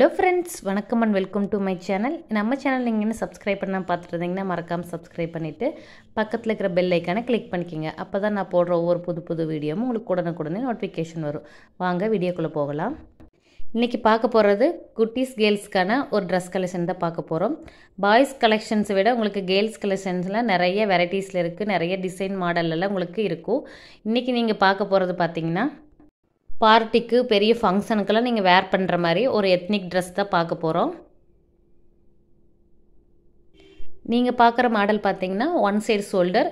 Hello friends வணக்கம் and welcome to my channel நம்ம channel நீங்கள் என்ன சப்ஸ்கிரைப் பண்ணால் பார்த்துட்டு இருந்தீங்கன்னா மறக்காமல் சப்ஸ்கிரைப் பண்ணிவிட்டு பக்கத்தில் இருக்கிற பெல் ஐக்கானை கிளிக் பண்ணிக்கோங்க. அப்போ தான் நான் போடுற ஒவ்வொரு புது புது வீடியோவும் உங்களுக்கு உடனுக்குடனே நோட்டிஃபிகேஷன் வரும். வாங்க வீடியோக்குள்ளே போகலாம். இன்றைக்கி பார்க்க போகிறது குட்டீஸ் கேர்ள்ஸ்க்கான ஒரு ட்ரெஸ் கலெக்ஷன் தான் பார்க்க போகிறோம் பாய்ஸ் கலெக்ஷன்ஸை விட உங்களுக்கு கேர்ள்ஸ் கலெக்ஷன்ஸில் நிறைய வெரைட்டிஸில் இருக்குது நிறைய டிசைன் மாடல்லாம் உங்களுக்கு இருக்கும். இன்றைக்கி நீங்கள் பார்க்க போகிறது பார்த்தீங்கன்னா பார்ட்டிக்கு பெரிய ஃபங்க்ஷனுக்கெல்லாம் நீங்கள் வேர் பண்ணுற மாதிரி ஒரு எத்னிக் ட்ரெஸ் தான் பார்க்க போகிறோம் நீங்கள் பார்க்குற மாடல் பார்த்தீங்கன்னா ஒன் சைடு ஷோல்டர்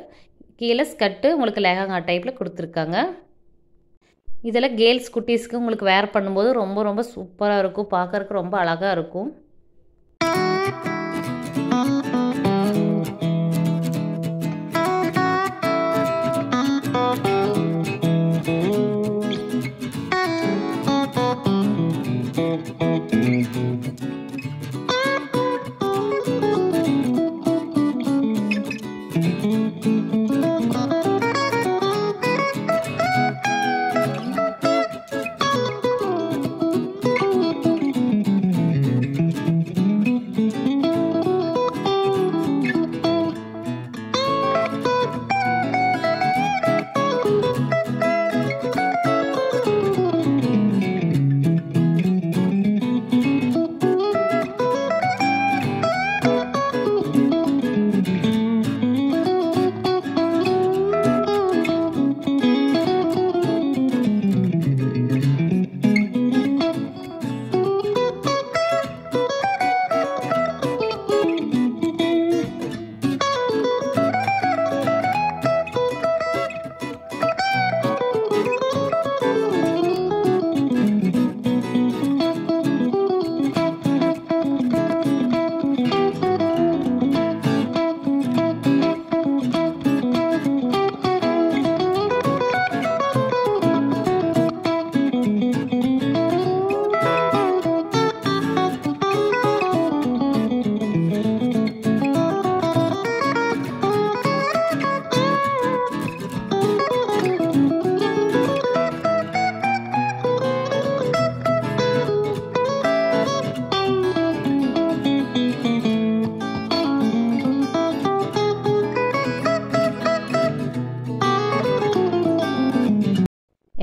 கீழே ஸ்கர்ட்டு உங்களுக்கு லெஹங்கா டைப்பில் கொடுத்துருக்காங்க. இதில் கேர்ள்ஸ் குட்டீஸ்க்கு உங்களுக்கு வேர் பண்ணும்போது ரொம்ப ரொம்ப சூப்பராக இருக்கும். பார்க்குறக்கு ரொம்ப அழகாக இருக்கும்.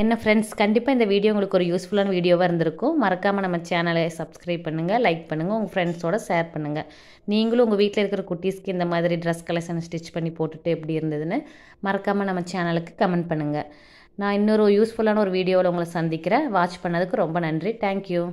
என்ன ஃப்ரெண்ட்ஸ் கண்டிப்பாக இந்த வீடியோ உங்களுக்கு ஒரு யூஸ்ஃபுல்லான வீடியோவாக இருந்திருக்கும். மறக்காமல் நம்ம சேனலை சப்ஸ்கிரைப் பண்ணுங்கள் லைக் பண்ணுங்கள் உங்கள் ஃப்ரெண்ட்ஸோட ஷேர் பண்ணுங்கள் நீங்களும் உங்கள் வீட்டில் இருக்கிற குட்டீஸ்க்கு இந்த மாதிரி ட்ரெஸ் கலெக்ஷன் ஸ்டிச் பண்ணி போட்டுட்டு எப்படி இருந்ததுன்னு மறக்காமல் நம்ம சேனலுக்கு கமெண்ட் பண்ணுங்கள் நான் இன்னொரு யூஸ்ஃபுல்லான ஒரு வீடியோவில் உங்களை சந்திக்கிறேன். வாட்ச் பண்ணதுக்கு ரொம்ப நன்றி. தேங்க்யூ